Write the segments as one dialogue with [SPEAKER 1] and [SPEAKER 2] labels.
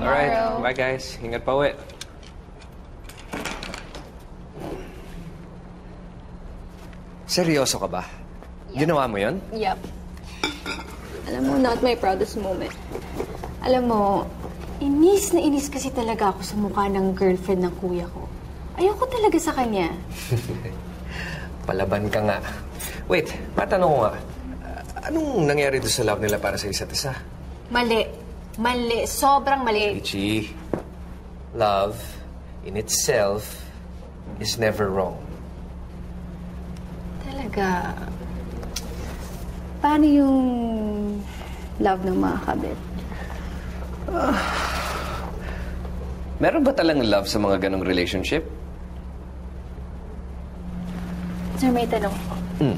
[SPEAKER 1] Tomorrow.
[SPEAKER 2] bye guys. Ingat pa uwi. Seryoso ka ba? Ginawa mo yon?
[SPEAKER 1] Yup. Alam mo, not my proudest moment. Alam mo, inis na inis kasi talaga ako sa mukha ng girlfriend ng kuya ko. Ayoko talaga sa kanya.
[SPEAKER 2] Palaban ka nga. Wait, matanong ko nga. Anong nangyari doon sa love nila para sa isa't isa?
[SPEAKER 1] Mali. Mali. Sobrang mali.
[SPEAKER 2] Richie, love in itself is never wrong.
[SPEAKER 1] Talaga. Paano yung love ng mga kabit?
[SPEAKER 2] Meron ba talang love sa mga ganong relationship?
[SPEAKER 1] Sir, may tanong ko.
[SPEAKER 2] Hmm.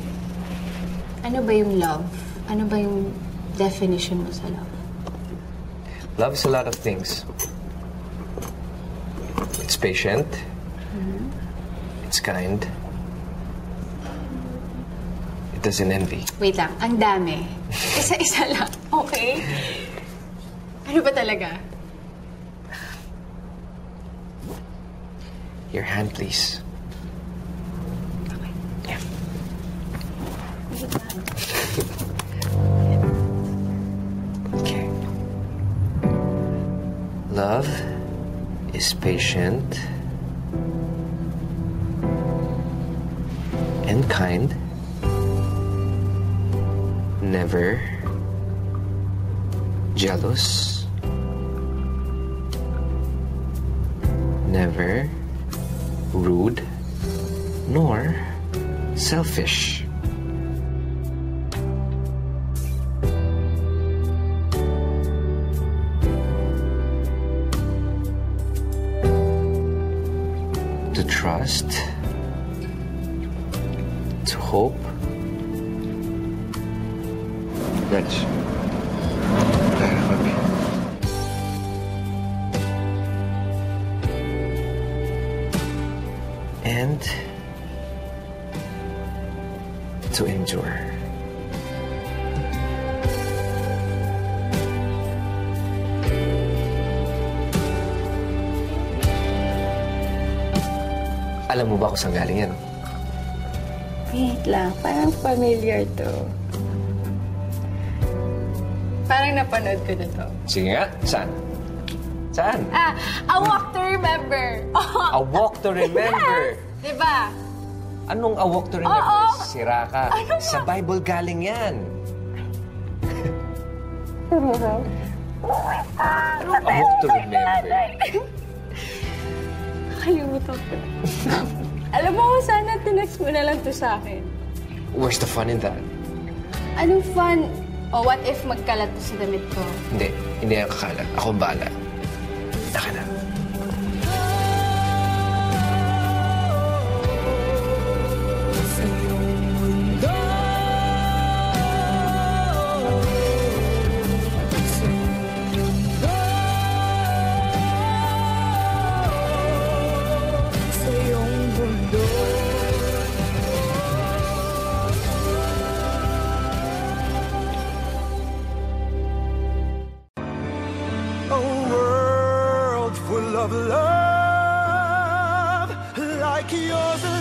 [SPEAKER 1] Ano ba yung love? Ano ba yung definition mo sa love?
[SPEAKER 2] Love is a lot of things. It's patient. It's kind. It doesn't envy.
[SPEAKER 1] Wait lang, ang dami. Isa-isa lang, okay? Ano ba talaga?
[SPEAKER 2] Your hand, please. Yeah. Love is patient and kind. Never jealous. Never rude nor selfish. To trust, to hope. Rich. And to endure. Alam mo ba kung saan galing yan?
[SPEAKER 1] Wait lang, parang familiar to. Parang napanood ko na to.
[SPEAKER 2] Sige nga, saan? Saan?
[SPEAKER 1] Ah, A Walk to Remember.
[SPEAKER 2] A Walk to Remember.
[SPEAKER 1] Diba?
[SPEAKER 2] Anong A Walk to Remember?
[SPEAKER 1] Oo.
[SPEAKER 2] Sira ka.
[SPEAKER 1] Ano
[SPEAKER 2] Sa Bible galing yan. Anong A Walk to Remember?
[SPEAKER 1] Nakalimutan ko. Alam mo, sana tinext mo na lang to sa akin.
[SPEAKER 2] Where's the fun in that?
[SPEAKER 1] Anong fun? O what if magkalat to sa damit ko?
[SPEAKER 2] Hindi, hindi ang kakalat. Ako ang bahala. Taka na.
[SPEAKER 3] Of love like yours